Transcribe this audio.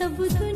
sab to